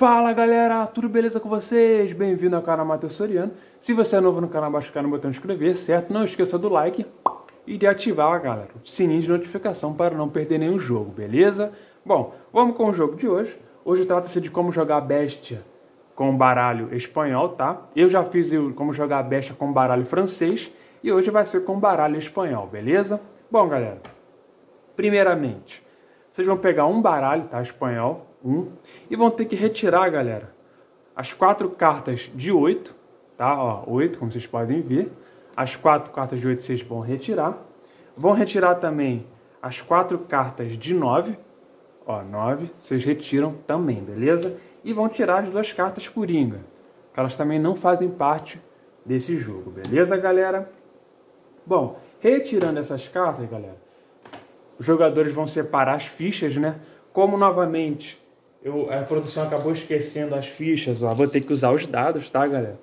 Fala galera, tudo beleza com vocês? Bem-vindo ao canal Matheus Soriano. Se você é novo no canal, baixa o no botão inscrever, certo? Não esqueça do like e de ativar, galera, o sininho de notificação para não perder nenhum jogo, beleza? Bom, vamos com o jogo de hoje. Hoje trata-se de como jogar Bestia com baralho espanhol, tá? Eu já fiz como jogar Bestia com baralho francês e hoje vai ser com baralho espanhol, beleza? Bom, galera, primeiramente, vocês vão pegar um baralho, tá? Espanhol, um, e vão ter que retirar, galera, as quatro cartas de oito, tá? Ó, oito, como vocês podem ver. As quatro cartas de oito vocês vão retirar. Vão retirar também as quatro cartas de nove, ó, nove, vocês retiram também, beleza? E vão tirar as duas cartas coringa, que elas também não fazem parte desse jogo, beleza, galera? Bom, retirando essas cartas, galera, os jogadores vão separar as fichas, né? Como novamente eu, a produção acabou esquecendo as fichas, ó, vou ter que usar os dados, tá, galera?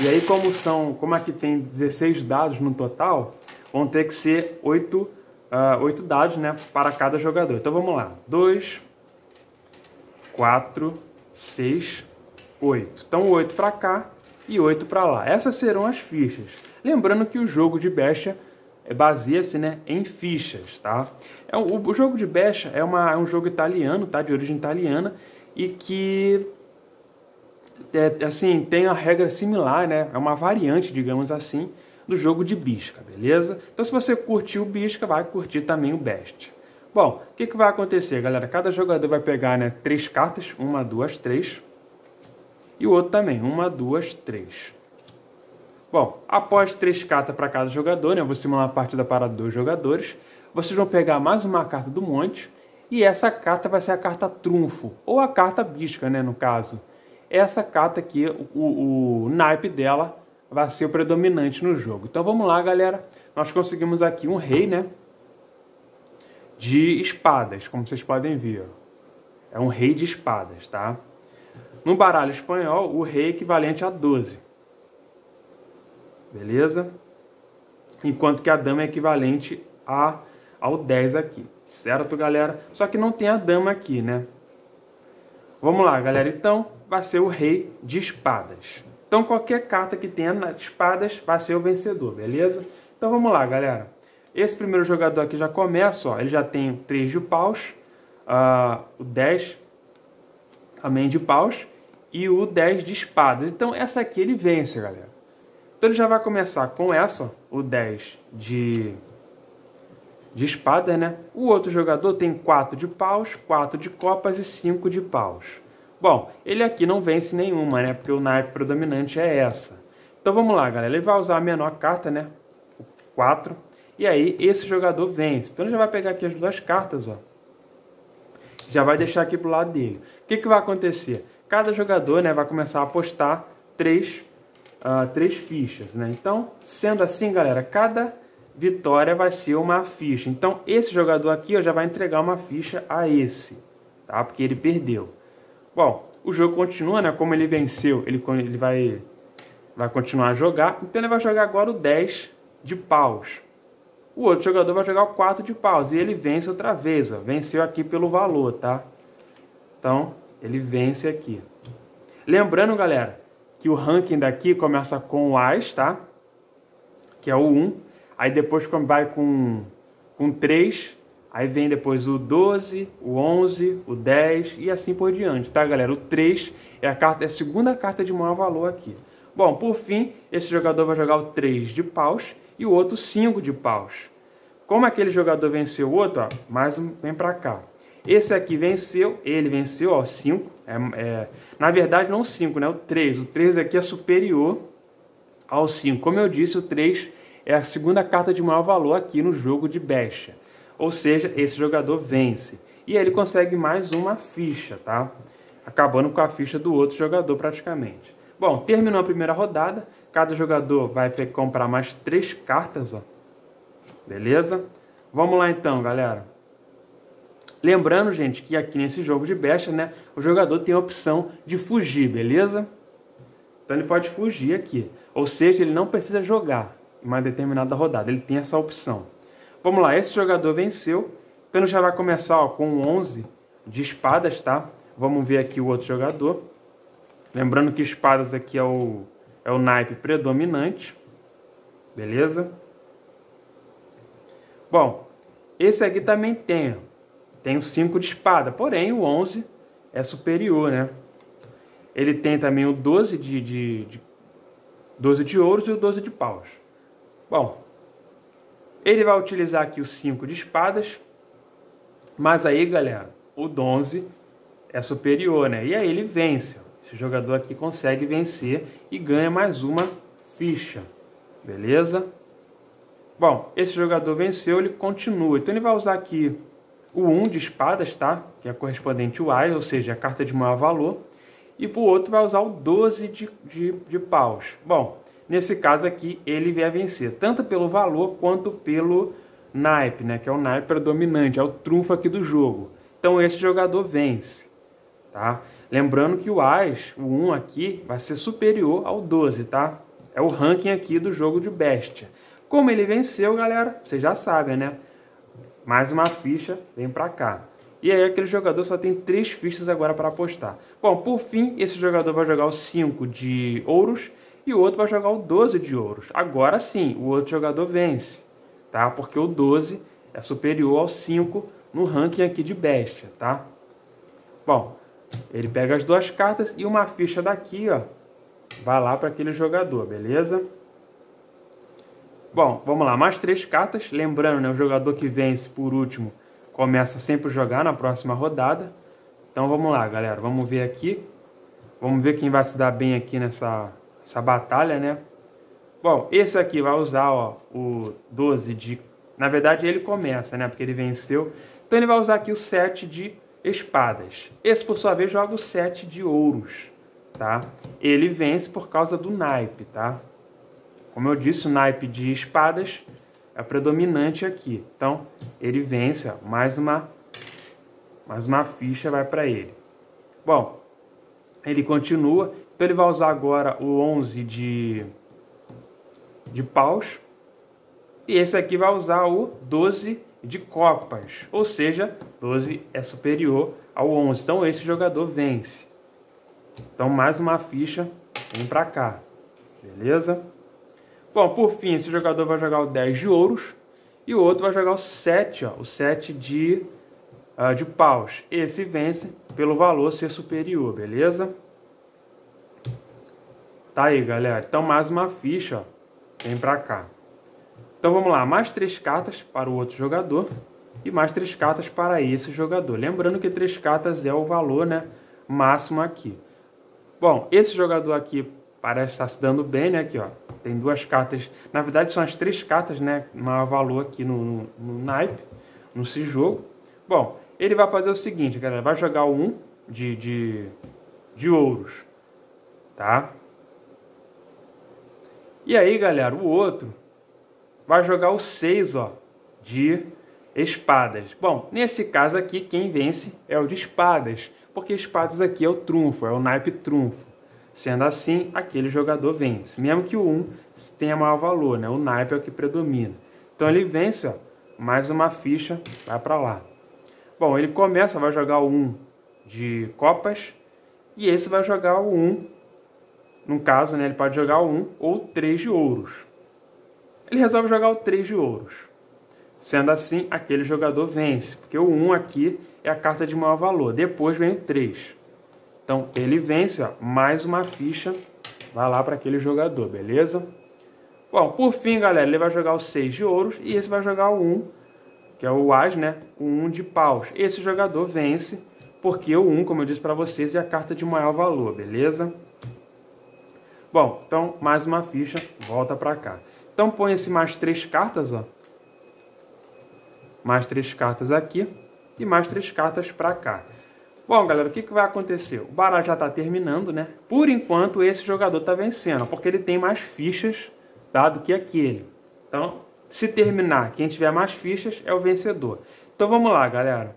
E aí, como são, como aqui tem 16 dados no total, vão ter que ser 8, uh, 8 dados, né, para cada jogador. Então vamos lá. 2, 4, 6, 8. Então 8 para cá e 8 para lá. Essas serão as fichas. Lembrando que o jogo de Bestia é, baseia-se né, em fichas, tá? É, o, o jogo de Becha é, uma, é um jogo italiano, tá? De origem italiana e que é, assim tem a regra similar, né? É uma variante, digamos assim, do jogo de Bisca, beleza? Então, se você curtiu o Bisca, vai curtir também o Best. Bom, o que, que vai acontecer, galera? Cada jogador vai pegar né, três cartas, uma, duas, três, e o outro também, uma, duas, três. Bom, após três cartas para cada jogador, né, eu vou simular a partida para dois jogadores, vocês vão pegar mais uma carta do monte, e essa carta vai ser a carta trunfo, ou a carta bisca, né, no caso. Essa carta aqui, o, o naipe dela vai ser o predominante no jogo. Então vamos lá, galera. Nós conseguimos aqui um rei, né? De espadas, como vocês podem ver. É um rei de espadas, tá? No baralho espanhol, o rei é equivalente a 12 beleza? Enquanto que a dama é equivalente a, ao 10 aqui, certo, galera? Só que não tem a dama aqui, né? Vamos lá, galera. Então, vai ser o rei de espadas. Então, qualquer carta que tenha espadas vai ser o vencedor, beleza? Então, vamos lá, galera. Esse primeiro jogador aqui já começa, ó. Ele já tem 3 de paus, uh, o 10 também de paus e o 10 de espadas. Então, essa aqui ele vence, galera. Então ele já vai começar com essa, o 10 de, de espada, né? O outro jogador tem 4 de paus, 4 de copas e 5 de paus. Bom, ele aqui não vence nenhuma, né? Porque o naipe predominante é essa. Então vamos lá, galera. Ele vai usar a menor carta, né? O 4. E aí esse jogador vence. Então ele já vai pegar aqui as duas cartas, ó. Já vai deixar aqui pro lado dele. O que, que vai acontecer? Cada jogador né, vai começar a apostar 3 uh, três fichas, né? Então, sendo assim, galera, cada vitória vai ser uma ficha. Então, esse jogador aqui ó, já vai entregar uma ficha a esse, tá? Porque ele perdeu. Bom, o jogo continua, né? Como ele venceu, ele, ele vai, vai continuar a jogar. Então, ele vai jogar agora o 10 de paus. O outro jogador vai jogar o 4 de paus. E ele vence outra vez, ó. Venceu aqui pelo valor, tá? Então, ele vence aqui. Lembrando, galera, que o ranking daqui começa com o As, tá? Que é o 1. Aí depois vai com, com 3. Aí vem depois o 12, o 11, o 10 e assim por diante, tá, galera? O 3 é a, carta, é a segunda carta de maior valor aqui. Bom, por fim, esse jogador vai jogar o 3 de paus e o outro 5 de paus. Como aquele jogador venceu o outro, ó, mais um vem para cá. Esse aqui venceu, ele venceu, ó, 5. É, é, na verdade, não 5, né? O 3. O 3 aqui é superior ao 5. Como eu disse, o 3 é a segunda carta de maior valor aqui no jogo de Bestia. Ou seja, esse jogador vence. E ele consegue mais uma ficha, tá? Acabando com a ficha do outro jogador praticamente. Bom, terminou a primeira rodada. Cada jogador vai comprar mais três cartas, ó. Beleza? Vamos lá então, galera. Lembrando, gente, que aqui nesse jogo de besta, né, o jogador tem a opção de fugir, beleza? Então ele pode fugir aqui. Ou seja, ele não precisa jogar em uma determinada rodada, ele tem essa opção. Vamos lá, esse jogador venceu, então já vai começar ó, com 11 de espadas, tá? Vamos ver aqui o outro jogador. Lembrando que espadas aqui é o, é o naipe predominante. Beleza? Bom, esse aqui também tem. Tem o 5 de espada, porém o 11 é superior, né? Ele tem também o 12 de, de, de 12 de ouros e o 12 de paus. Bom, ele vai utilizar aqui o 5 de espadas, mas aí, galera, o 11 é superior, né? E aí ele vence. Esse jogador aqui consegue vencer e ganha mais uma ficha. Beleza? Bom, esse jogador venceu, ele continua. Então ele vai usar aqui o 1 de espadas, tá? Que é correspondente ao Ais, ou seja, a carta de maior valor. E para o outro vai usar o 12 de, de, de paus. Bom, nesse caso aqui ele vai vencer, tanto pelo valor quanto pelo naipe, né? Que é o naipe predominante, é o trunfo aqui do jogo. Então esse jogador vence, tá? Lembrando que o As, o 1 aqui, vai ser superior ao 12, tá? É o ranking aqui do jogo de bestia. Como ele venceu, galera, vocês já sabem, né? Mais uma ficha, vem pra cá. E aí aquele jogador só tem três fichas agora para apostar. Bom, por fim, esse jogador vai jogar o 5 de ouros e o outro vai jogar o 12 de ouros. Agora sim, o outro jogador vence, tá? Porque o 12 é superior ao 5 no ranking aqui de bestia, tá? Bom, ele pega as duas cartas e uma ficha daqui, ó, vai lá para aquele jogador, beleza? Bom, vamos lá, mais três cartas. Lembrando, né, o jogador que vence por último começa sempre a jogar na próxima rodada. Então vamos lá, galera, vamos ver aqui. Vamos ver quem vai se dar bem aqui nessa essa batalha, né? Bom, esse aqui vai usar ó, o 12 de... Na verdade, ele começa, né? Porque ele venceu. Então ele vai usar aqui o 7 de espadas. Esse, por sua vez, joga o 7 de ouros, tá? Ele vence por causa do naipe, tá? Como eu disse, o naipe de espadas é predominante aqui. Então, ele vence, ó, mais uma mais uma ficha vai para ele. Bom, ele continua. Então, ele vai usar agora o 11 de, de paus. E esse aqui vai usar o 12 de copas, ou seja, 12 é superior ao 11. Então esse jogador vence. Então mais uma ficha vem para cá, beleza? Bom, por fim, esse jogador vai jogar o 10 de ouros e o outro vai jogar o 7, ó, o 7 de, uh, de paus. Esse vence pelo valor ser superior, beleza? Tá aí, galera. Então mais uma ficha, ó, vem para cá. Então vamos lá, mais três cartas para o outro jogador e mais três cartas para esse jogador. Lembrando que três cartas é o valor né, máximo aqui. Bom, esse jogador aqui parece estar se dando bem, né? Aqui, ó, tem duas cartas. Na verdade, são as três cartas, né? Maior valor aqui no, no, no naipe, nesse jogo. Bom, ele vai fazer o seguinte, galera. Vai jogar 1 de, de, de ouros, tá? E aí, galera, o outro vai jogar o 6 ó, de espadas. Bom, nesse caso aqui, quem vence é o de espadas, porque espadas aqui é o trunfo, é o naipe trunfo. Sendo assim, aquele jogador vence. Mesmo que o 1 tenha maior valor, né? o naipe é o que predomina. Então ele vence, ó, mais uma ficha, vai para lá. Bom, ele começa, vai jogar o 1 de copas, e esse vai jogar o 1, no caso, né, ele pode jogar o 1 ou 3 de ouros ele resolve jogar o 3 de ouros. Sendo assim, aquele jogador vence, porque o 1 aqui é a carta de maior valor. Depois vem o 3. Então, ele vence, ó, mais uma ficha, vai lá para aquele jogador, beleza? Bom, por fim, galera, ele vai jogar o 6 de ouros e esse vai jogar o 1, que é o As, né? O 1 de paus. Esse jogador vence, porque o 1, como eu disse para vocês, é a carta de maior valor, beleza? Bom, então, mais uma ficha, volta para cá. Então põe-se mais três cartas, ó. Mais três cartas aqui e mais três cartas para cá. Bom, galera, o que, que vai acontecer? O baralho já está terminando, né? Por enquanto, esse jogador está vencendo, porque ele tem mais fichas tá, do que aquele. Então, se terminar, quem tiver mais fichas é o vencedor. Então, vamos lá, galera.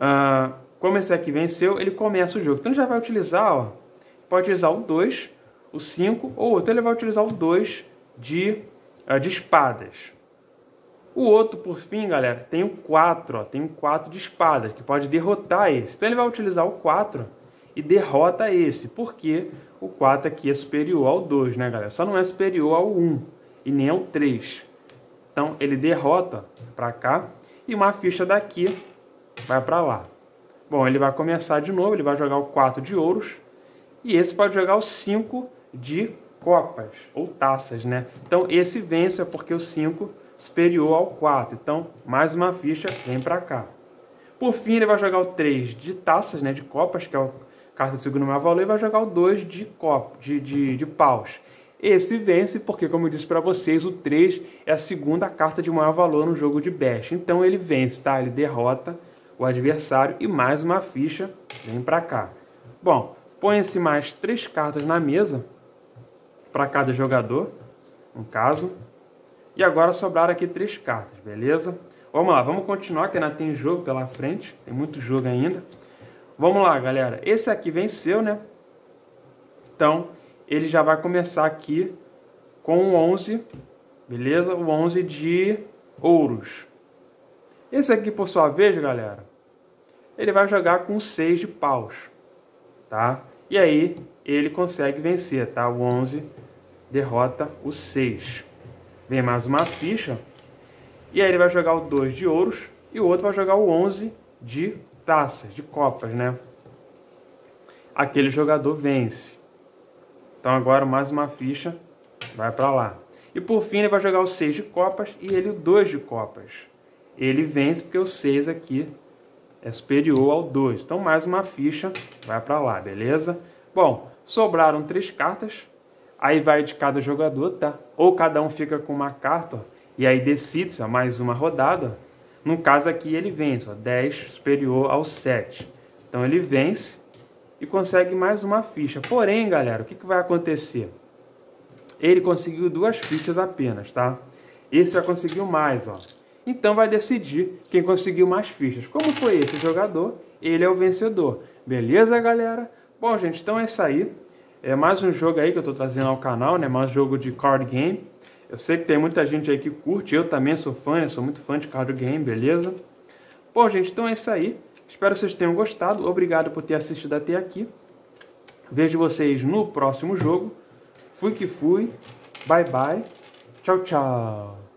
Uh, como esse aqui venceu, ele começa o jogo. Então, já vai utilizar, ó, pode utilizar o 2 o 5 ou outro ele vai utilizar o 2 de, uh, de espadas. O outro, por fim, galera, tem o 4, ó, tem o 4 de espadas, que pode derrotar esse. Então ele vai utilizar o 4 e derrota esse, porque o 4 aqui é superior ao 2, né, galera? Só não é superior ao 1 e nem ao 3. Então, ele derrota para cá e uma ficha daqui vai para lá. Bom, ele vai começar de novo, ele vai jogar o 4 de ouros e esse pode jogar o 5 de copas ou taças, né? Então, esse vence é porque o 5 superior ao 4. Então, mais uma ficha vem para cá. Por fim, ele vai jogar o 3 de taças, né, de copas, que é a carta segundo maior valor, e vai jogar o 2 de, copo, de, de, de paus. Esse vence porque, como eu disse para vocês, o 3 é a segunda carta de maior valor no jogo de Bash. Então ele vence, tá? Ele derrota o adversário e mais uma ficha vem para cá. Bom, põe-se mais três cartas na mesa para cada jogador, no caso. E agora sobraram aqui três cartas, beleza? Vamos lá, vamos continuar, que ainda tem jogo pela frente. Tem muito jogo ainda. Vamos lá, galera. Esse aqui venceu, né? Então, ele já vai começar aqui com o 11, beleza? O 11 de ouros. Esse aqui, por sua vez, galera, ele vai jogar com 6 de paus, tá? E aí, ele consegue vencer, tá? O 11 derrota o 6. Vem mais uma ficha. E aí ele vai jogar o 2 de ouros e o outro vai jogar o 11 de taças, de copas, né? Aquele jogador vence. Então agora mais uma ficha vai para lá. E por fim ele vai jogar o 6 de copas e ele o 2 de copas. Ele vence porque o 6 aqui é superior ao 2. Então mais uma ficha vai para lá, beleza? Bom, sobraram três cartas. Aí vai de cada jogador, tá? Ou cada um fica com uma carta e aí decide-se mais uma rodada. No caso aqui ele vence, ó, 10 superior ao 7. Então ele vence e consegue mais uma ficha. Porém, galera, o que, que vai acontecer? Ele conseguiu duas fichas apenas, tá? Esse já conseguiu mais, ó. Então vai decidir quem conseguiu mais fichas. Como foi esse jogador, ele é o vencedor. Beleza, galera? Bom, gente, então é isso aí. É mais um jogo aí que eu tô trazendo ao canal, né? Mais um jogo de card game. Eu sei que tem muita gente aí que curte, eu também sou fã, eu sou muito fã de card game, beleza? Bom, gente, então é isso aí. Espero que vocês tenham gostado. Obrigado por ter assistido até aqui. Vejo vocês no próximo jogo. Fui que fui. Bye, bye. Tchau, tchau.